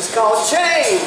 is called Chain.